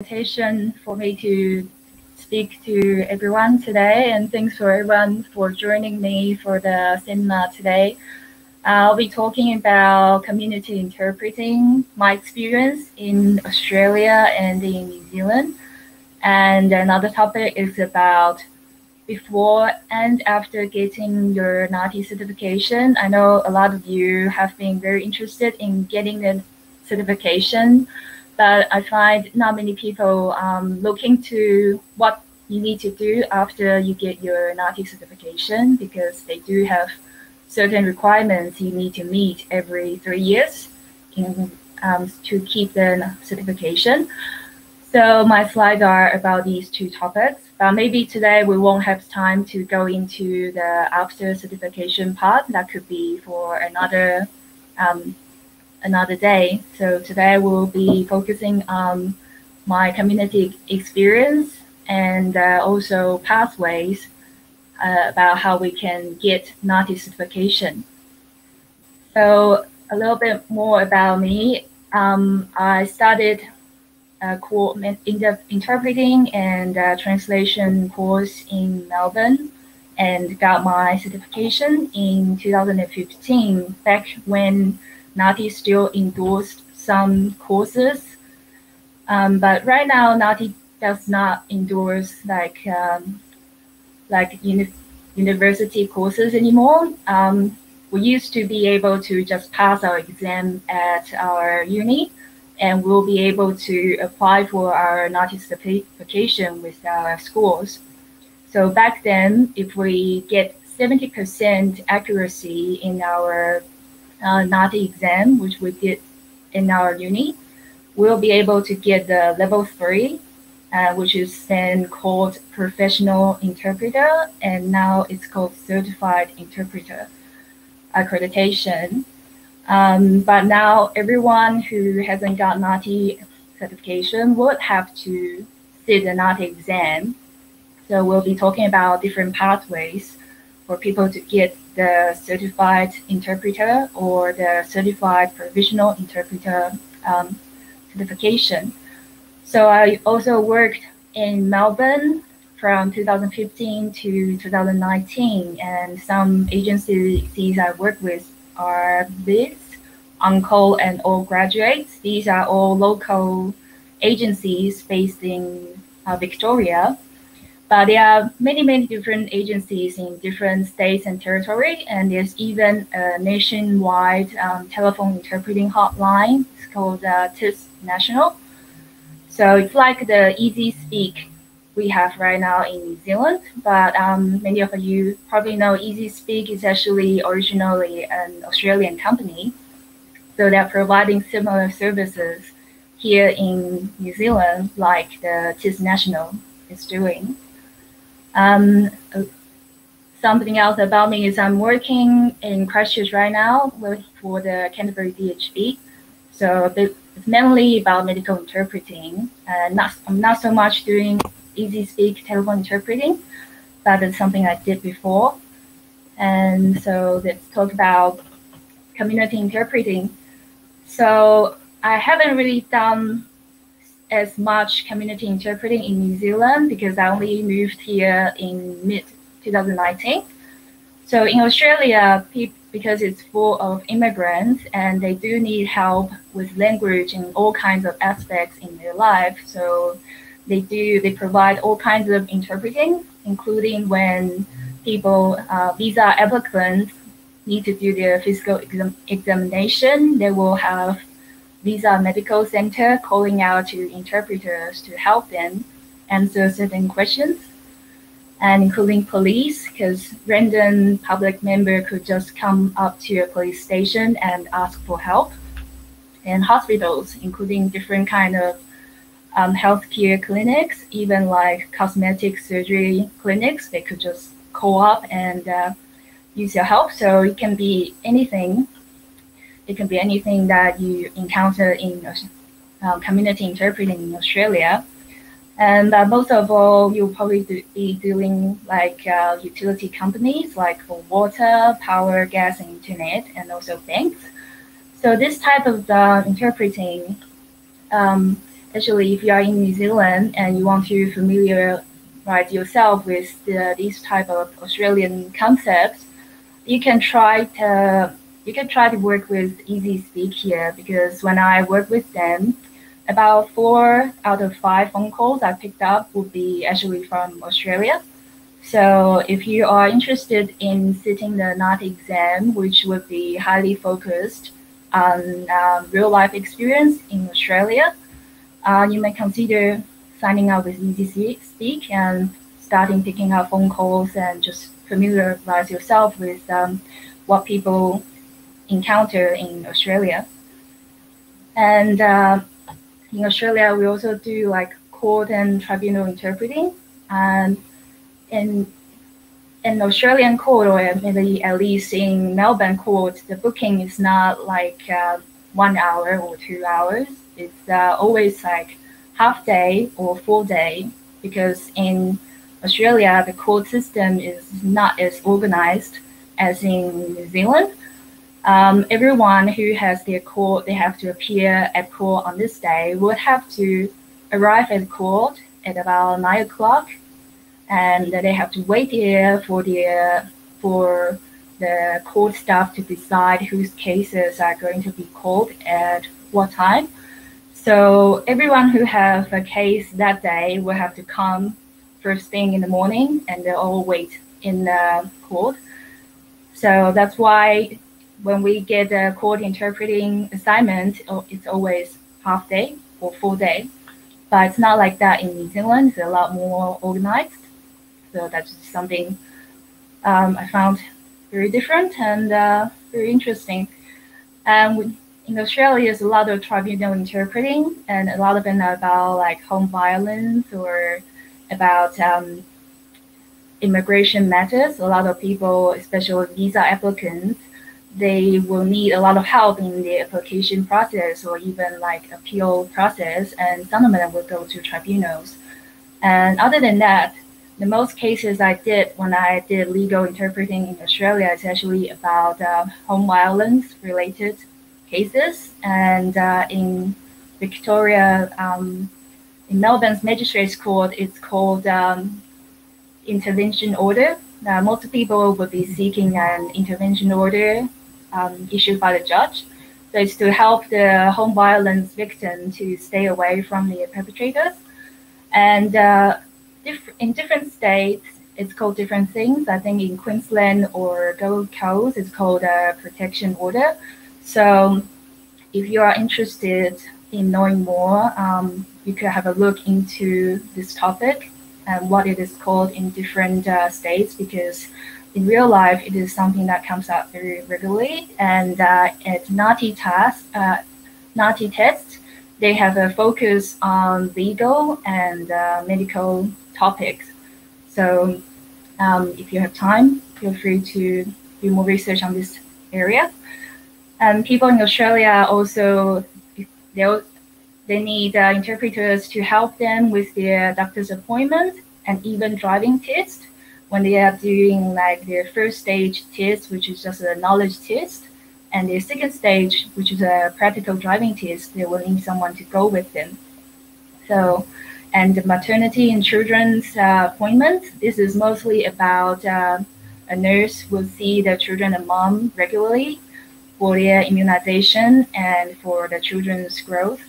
invitation for me to speak to everyone today, and thanks for everyone for joining me for the seminar today. I'll be talking about community interpreting, my experience in Australia and in New Zealand. And another topic is about before and after getting your NAATI certification. I know a lot of you have been very interested in getting the certification but I find not many people um, looking to what you need to do after you get your NAATI certification because they do have certain requirements you need to meet every three years in, um, to keep the certification. So my slides are about these two topics, but maybe today we won't have time to go into the after certification part. That could be for another um, another day. So today we'll be focusing on my community experience and uh, also pathways uh, about how we can get NAATI certification. So a little bit more about me. Um, I studied a inter interpreting and uh, translation course in Melbourne and got my certification in 2015 back when NAATI still endorsed some courses. Um, but right now, NAATI does not endorse like um, like uni university courses anymore. Um, we used to be able to just pass our exam at our uni, and we'll be able to apply for our NAATI certification with our schools. So back then, if we get 70% accuracy in our uh, NAATI exam, which we did in our uni, we'll be able to get the level three, uh, which is then called professional interpreter, and now it's called certified interpreter accreditation. Um, but now everyone who hasn't got NAATI certification would have to sit the NAATI exam. So we'll be talking about different pathways for people to get the certified interpreter or the certified provisional interpreter um, certification. So I also worked in Melbourne from 2015 to 2019, and some agencies I work with are BIS, ONCALL, and All Graduates. These are all local agencies based in uh, Victoria. But there are many, many different agencies in different states and territory, and there's even a nationwide um, telephone interpreting hotline. It's called uh, TIS National. So it's like the ezispeak we have right now in New Zealand, but um, many of you probably know ezispeak is actually originally an Australian company. So they're providing similar services here in New Zealand, like the TIS National is doing. Um, something else about me is I'm working in Christchurch right now with, for the Canterbury DHB. So it's mainly about medical interpreting. Uh, not, I'm not so much doing ezispeak telephone interpreting, but it's something I did before. And so let's talk about community interpreting. So I haven't really done as much community interpreting in New Zealand because I only moved here in mid 2019. So in Australia, because it's full of immigrants and they do need help with language and all kinds of aspects in their life. So they do they provide all kinds of interpreting, including when people uh, visa applicants need to do their physical exam examination, they will have Visa Medical Center calling out to interpreters to help them answer certain questions, and including police, because random public member could just come up to a police station and ask for help, and hospitals, including different kind of um, healthcare clinics, even like cosmetic surgery clinics, they could just call up and uh, use your help. So it can be anything it can be anything that you encounter in uh, community interpreting in Australia. And uh, most of all, you'll probably do, be doing like uh, utility companies like for water, power, gas, and internet, and also banks. So this type of uh, interpreting, um, actually, if you are in New Zealand and you want to familiarize yourself with the, these type of Australian concepts, you can try to you can try to work with ezispeak here because when I work with them, about four out of five phone calls I picked up would be actually from Australia. So if you are interested in sitting the NAATI exam, which would be highly focused on um, real life experience in Australia, uh, you may consider signing up with ezispeak and starting picking up phone calls and just familiarize yourself with um, what people encounter in Australia. And uh, in Australia, we also do like court and tribunal interpreting. And in in Australian court, or maybe at least in Melbourne court, the booking is not like uh, one hour or two hours. It's uh, always like half day or full day because in Australia, the court system is not as organized as in New Zealand. Um, everyone who has their court, they have to appear at court on this day, would have to arrive at court at about nine o'clock, and they have to wait there for the for the court staff to decide whose cases are going to be called at what time. So everyone who have a case that day will have to come first thing in the morning, and they'll all wait in the court. So that's why when we get a court interpreting assignment, oh, it's always half day or full day. But it's not like that in New Zealand. It's a lot more organized. So that's something um, I found very different and uh, very interesting. And in Australia, there's a lot of tribunal interpreting, and a lot of them are about like home violence or about um, immigration matters. A lot of people, especially visa applicants, they will need a lot of help in the application process or even like appeal process, and some of them will go to tribunals. And other than that, the most cases I did when I did legal interpreting in Australia is actually about uh, home violence related cases. And uh, in Victoria, um, in Melbourne's Magistrates Court, it's called um, intervention order. Uh, most people would be seeking an intervention order um, issued by the judge. So it's to help the home violence victim to stay away from the perpetrators. And uh, diff- in different states, it's called different things. I think in Queensland or Gold Coast, it's called a protection order. So if you are interested in knowing more, um, you could have a look into this topic and what it is called in different uh, states because in real life it is something that comes up very regularly and uh, at NAATI test, uh, tests, they have a focus on legal and uh, medical topics. So um, if you have time, feel free to do more research on this area. And people in Australia also they they need uh, interpreters to help them with their doctor's appointment and even driving test when they are doing like their first stage test, which is just a knowledge test, and their second stage, which is a practical driving test, they will need someone to go with them. So, and the maternity and children's uh, appointment, this is mostly about uh, a nurse will see the children and mom regularly for their immunization and for the children's growth.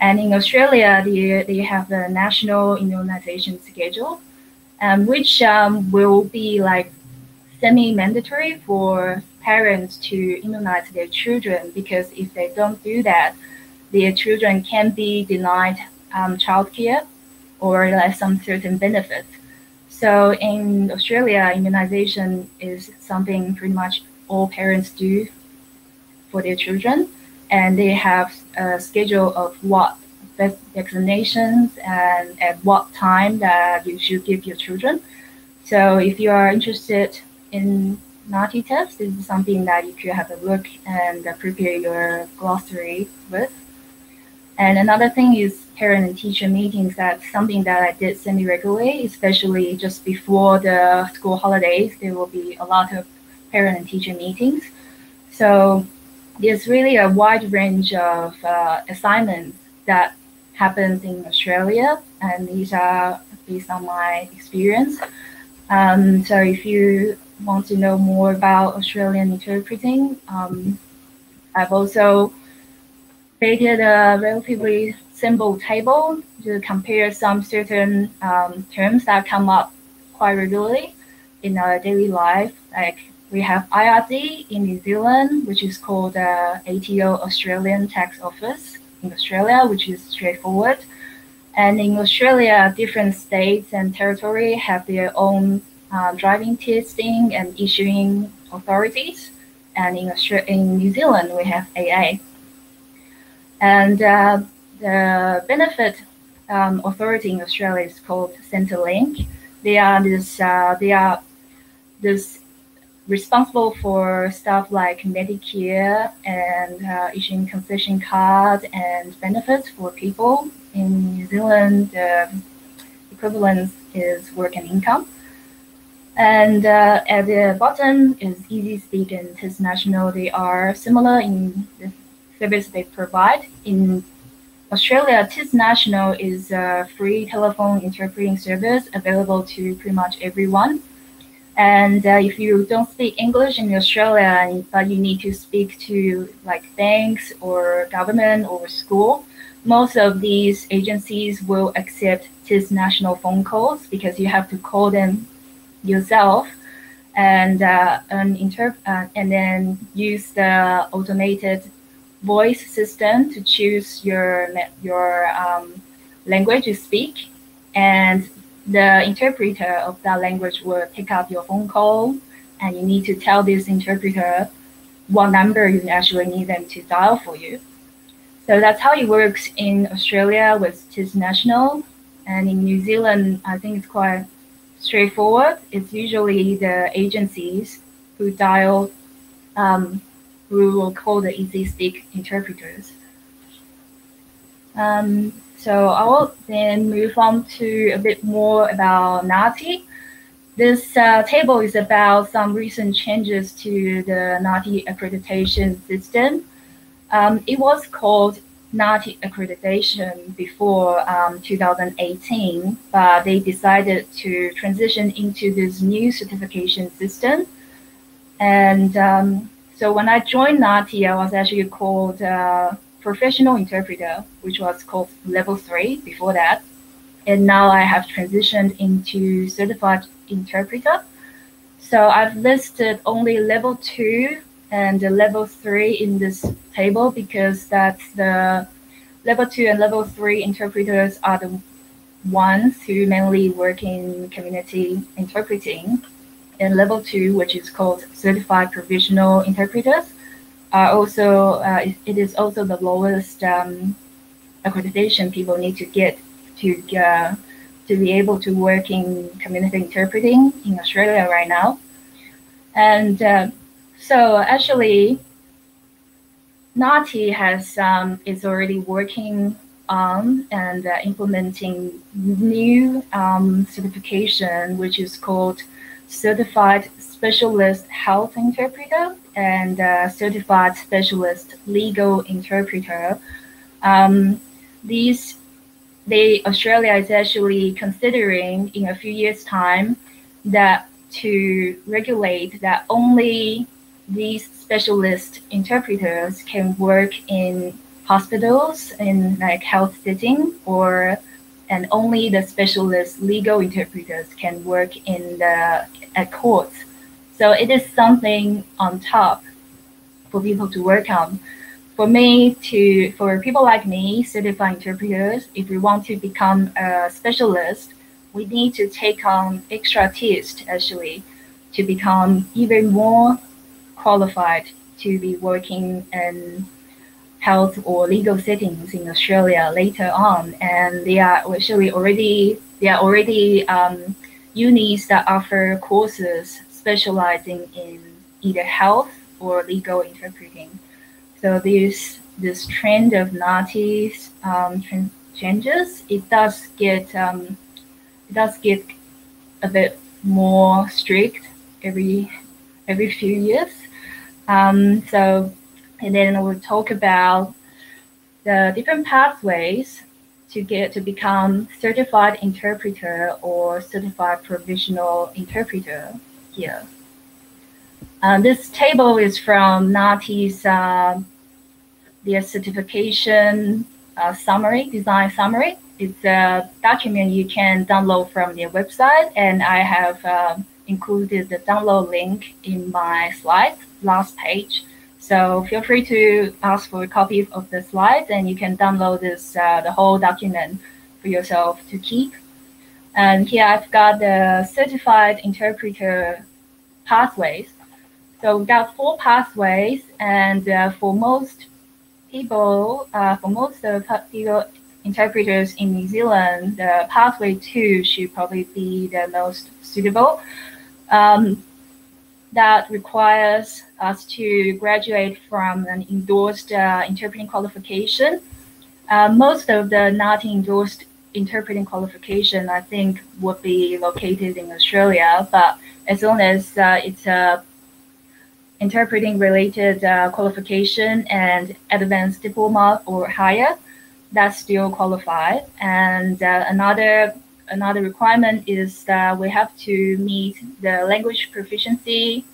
And in Australia, they, they have the national immunization schedule, um, which um, will be like semi-mandatory for parents to immunize their children because if they don't do that, their children can be denied um, childcare or like some certain benefits. So in Australia, immunization is something pretty much all parents do for their children, and they have a schedule of what vaccinations and at what time that you should give your children. So if you are interested in NAATI tests, this is something that you could have a look and prepare your glossary with. And another thing is parent and teacher meetings. That's something that I did semi-regularly, especially just before the school holidays. There will be a lot of parent and teacher meetings. So there's really a wide range of uh, assignments that happens in Australia, and these are based on my experience. Um, so if you want to know more about Australian interpreting, um, I've also created a relatively simple table to compare some certain um, terms that come up quite regularly in our daily life. Like we have IRD in New Zealand, which is called the ATO Australian Tax Office in Australia, which is straightforward. And in Australia, different states and territory have their own uh, driving testing and issuing authorities. And in, Australia, in New Zealand, we have AA. And uh, the benefit um, authority in Australia is called Centrelink. They are this uh, they are this responsible for stuff like Medicare and uh, issuing concession cards and benefits for people. In New Zealand, the equivalent is work and income. And uh, at the bottom is ezispeak and TIS National. They are similar in the service they provide. In Australia, TIS National is a free telephone interpreting service available to pretty much everyone. And uh, if you don't speak English in Australia, but you need to speak to like banks or government or school, most of these agencies will accept TIS national phone calls because you have to call them yourself and uh, interp- uh, and then use the automated voice system to choose your your um, language to speak. And the interpreter of that language will pick up your phone call and you need to tell this interpreter what number you actually need them to dial for you. So that's how it works in Australia with TIS National. And in New Zealand, I think it's quite straightforward. It's usually the agencies who dial, um, who will call the ezispeak interpreters. Um, so I will then move on to a bit more about NAATI. This uh, table is about some recent changes to the NAATI accreditation system. Um, it was called NAATI accreditation before um, 2018, but they decided to transition into this new certification system. And um, so when I joined NAATI, I was actually called uh, professional interpreter, which was called level three before that. And now I have transitioned into certified interpreter. So I've listed only level two and level three in this table because that's the level two and level three interpreters are the ones who mainly work in community interpreting. And level two, which is called certified provisional interpreters, are also uh, it is also the lowest um, accreditation people need to get to uh, to be able to work in community interpreting in Australia right now. And uh, so actually, NAATI has um, is already working on and uh, implementing new um, certification, which is called Certified Specialist Health Interpreter and certified specialist legal interpreter. Um, these, they Australia is actually considering in a few years' time that to regulate that only these specialist interpreters can work in hospitals in like health setting or and only the specialist legal interpreters can work in the at courts so it is something on top for people to work on. For me to, for people like me, certified interpreters, if we want to become a specialist, we need to take on extra tests actually to become even more qualified to be working in health or legal settings in Australia later on. And they are actually already, they are already um, unis that offer courses specializing in either health or legal interpreting. So this this trend of NAATI um, changes. It does get um, it does get a bit more strict every every few years. Um, so and then we'll talk about the different pathways to get to become certified interpreter or certified provisional interpreter here. Uh, this table is from NAATI's uh, their certification uh, summary, design summary. It's a document you can download from their website, and I have um, included the download link in my slides, last page. So feel free to ask for a copy of the slides, and you can download this uh, the whole document for yourself to keep. And here I've got the certified interpreter pathways. So we've got four pathways, and uh, for most people, uh, for most of people interpreters in New Zealand, the pathway two should probably be the most suitable. Um, that requires us to graduate from an endorsed uh, interpreting qualification. Uh, most of the not endorsed interpreting qualification, I think, would be located in Australia, but as long as uh, it's a interpreting related uh, qualification and advanced diploma or higher, that's still qualified. And uh, another another requirement is that we have to meet the language proficiency,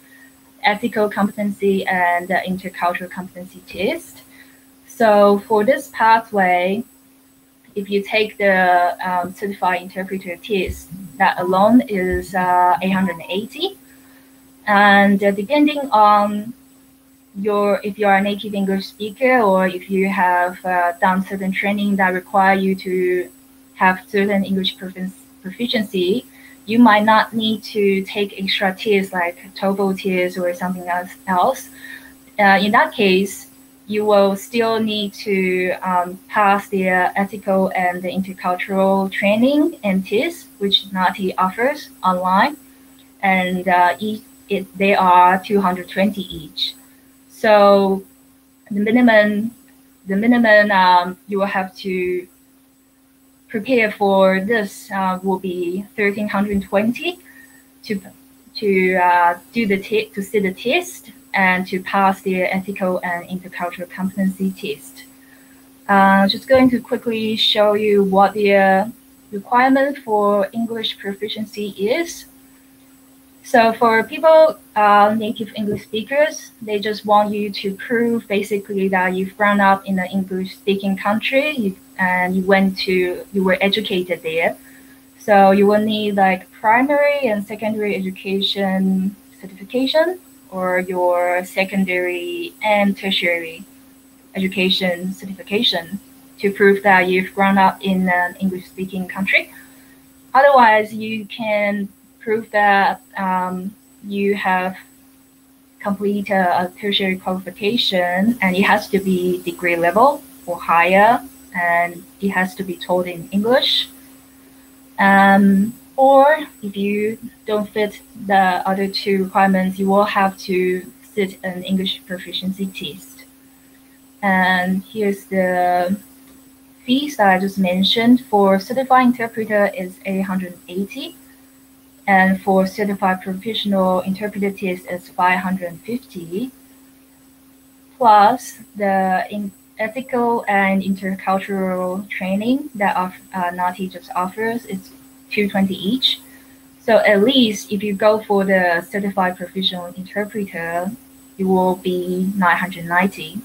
ethical competency, and intercultural competency test. So for this pathway, if you take the um, certified interpreter test, that alone is uh, 880. And uh, depending on your, if you are a native English speaker or if you have uh, done certain training that require you to have certain English proficiency, you might not need to take extra tests like TOEFL tests or something else. else. Uh, in that case, you will still need to um, pass the ethical and the intercultural training and tests, which NAATI offers online. And uh, each it, they are 220 each. So the minimum, the minimum um, you will have to prepare for this uh, will be 1320 to to uh, do the t- to see the test and to pass the ethical and intercultural competency test. Uh, just going to quickly show you what the requirement for English proficiency is. So for people, uh, native English speakers, they just want you to prove basically that you've grown up in an English-speaking country you, and you went to, you were educated there. So you will need like primary and secondary education certification or your secondary and tertiary education certification to prove that you've grown up in an English-speaking country. Otherwise, you can prove that um, you have completed a tertiary qualification and it has to be degree level or higher and it has to be taught in English. Um, or if you don't fit the other two requirements, you will have to sit an English proficiency test. And here's the fees that I just mentioned. For certified interpreter is 880 and for certified professional interpreter test is 550 plus the ethical and intercultural training that uh, NAATI just offers is 220 each. So at least if you go for the certified professional interpreter it will be 990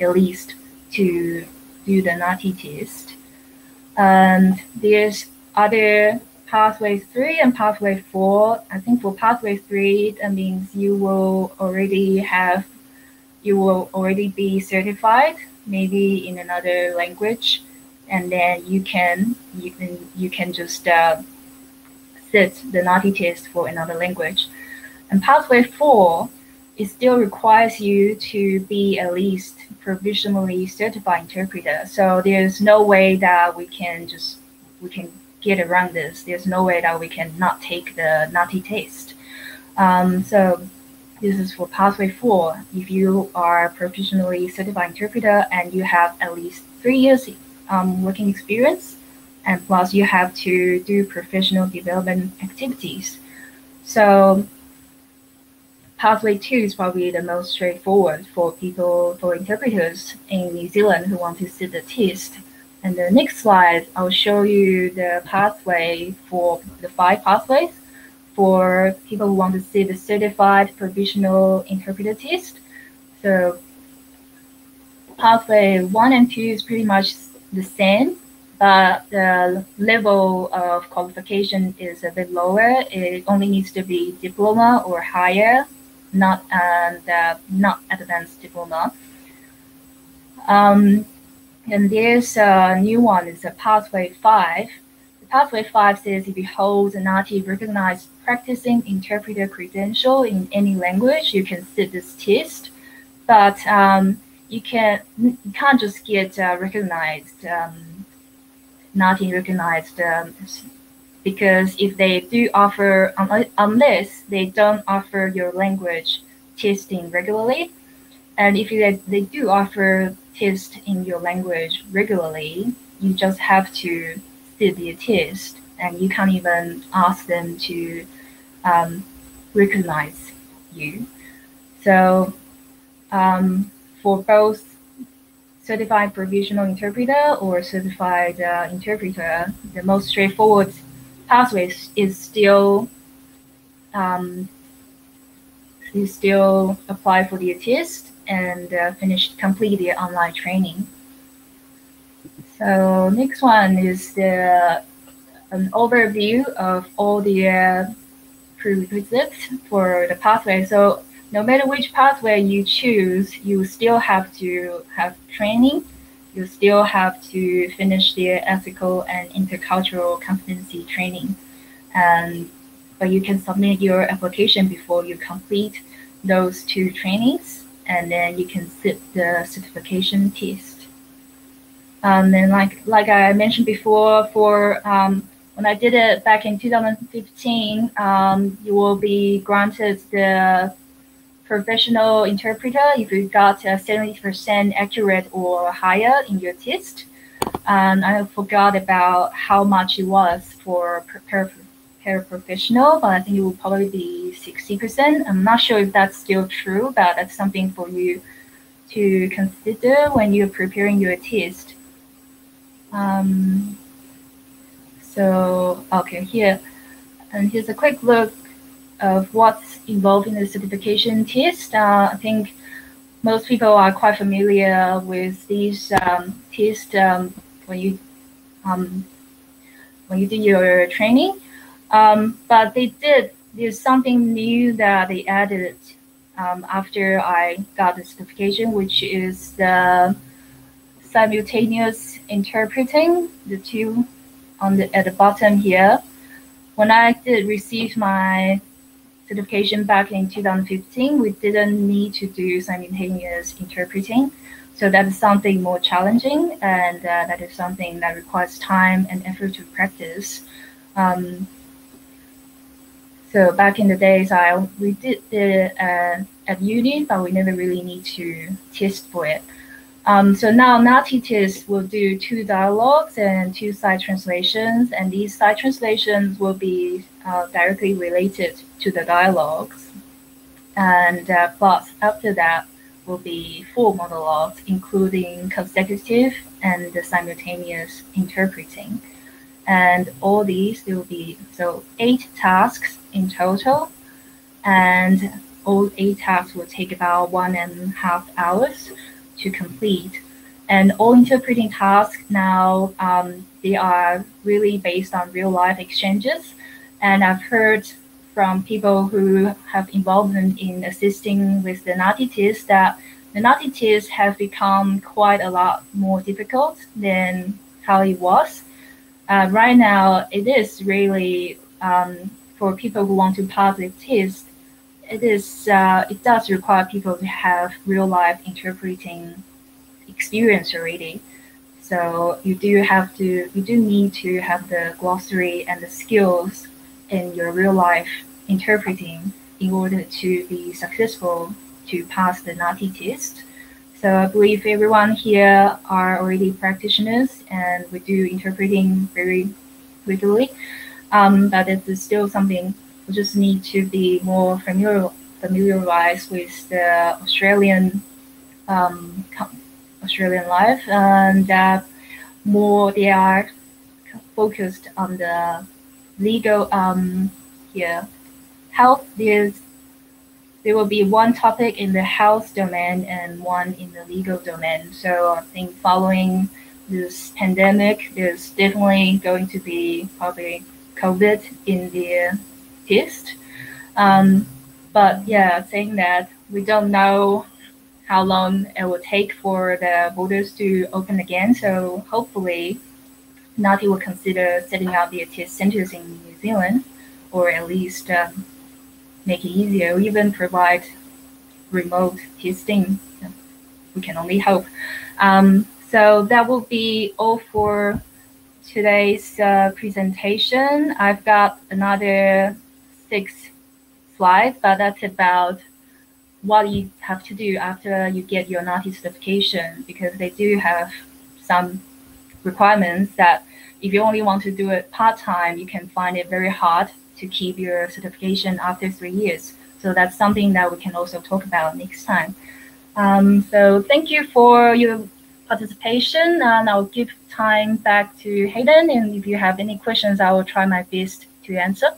at least to do the NAATI test. And there's other pathway three and pathway four. I think for pathway three, that means you will already have, you will already be certified, maybe in another language, and then you can you can you can just uh, sit the NAATI test for another language. And pathway four, it still requires you to be at least provisionally certified interpreter. So there's no way that we can just we can get around this. There's no way that we can not take the NAATI test. Um, so this is for pathway four. If you are a professionally certified interpreter and you have at least three years um, working experience, and plus you have to do professional development activities. So pathway two is probably the most straightforward for people, for interpreters in New Zealand who want to sit the test And the next slide, I'll show you the pathway for the five pathways for people who want to see the certified provisional interpreter test. So pathway one and two is pretty much the same, but the level of qualification is a bit lower. It only needs to be diploma or higher, not and uh, not advanced diploma. Um, and there's a new one, it's a pathway five. The pathway five says if you hold an NAATI recognized practicing interpreter credential in any language, you can sit this test. But um, you can you can't just get uh, recognized, um, NAATI recognized, um, because if they do offer, unless they don't offer your language testing regularly, and if they, they do offer test in your language regularly, you just have to sit the test and you can't even ask them to um, recognize you. So um, for both certified provisional interpreter or certified uh, interpreter, the most straightforward pathway is still um, still apply for the test and uh, finished complete the online training. So next one is the an overview of all the uh, prerequisites for the pathway. So no matter which pathway you choose, you still have to have training. You still have to finish the ethical and intercultural competency training. And but you can submit your application before you complete those two trainings and then you can sit the certification test. Um, and like like I mentioned before, for um, when I did it back in 2015, um, you will be granted the professional interpreter if you got a 70% accurate or higher in your test. And I forgot about how much it was for paraprofessional, but I think it will probably be 60%. I'm not sure if that's still true, but that's something for you to consider when you're preparing your test. Um, so, okay, here, and here's a quick look of what's involved in the certification test. Uh, I think most people are quite familiar with these um, tests um, when you um, when you do your training. Um, but they did, there's something new that they added um, after I got the certification, which is the simultaneous interpreting, the two on the, at the bottom here. When I did receive my certification back in 2015, we didn't need to do simultaneous interpreting. So that is something more challenging, and uh, that is something that requires time and effort to practice. Um, so back in the days, I we did it uh, at uni, but we never really need to test for it. Um, so now NAATI test will do two dialogues and two side translations, and these side translations will be uh, directly related to the dialogues. And uh, after that, will be full monologues, including consecutive and simultaneous interpreting. And all these there will be so eight tasks in total, and all eight tasks will take about one and a half hours to complete. And all interpreting tasks now um, they are really based on real life exchanges, and I've heard from people who have involvement in assisting with the NAATI test that the NAATI tests have become quite a lot more difficult than how it was. Uh, right now, it is really um, for people who want to pass the test, it is uh, it does require people to have real life interpreting experience already. So you do have to you do need to have the glossary and the skills in your real life interpreting in order to be successful to pass the NAATI test. So I believe everyone here are already practitioners and we do interpreting very regularly um, but it's still something we just need to be more familiar familiarized with the Australian um, Australian life and more they are focused on the legal um here. Health there's there will be one topic in the health domain and one in the legal domain. So i think following this pandemic there's definitely going to be probably covid in the test. Um, but yeah saying that we don't know how long it will take for the borders to open again. So hopefully, NAATI will consider setting up the test centers in New Zealand, or at least um, make it easier, or even provide remote testing. We can only hope. Um, so that will be all for today's uh, presentation. I've got another six slides, but that's about what you have to do after you get your NAATI certification because they do have some requirements that if you only want to do it part-time, you can find it very hard to keep your certification after three years. So that's something that we can also talk about next time. Um, so thank you for your participation and I'll give time back to Hayden and if you have any questions, I will try my best to answer.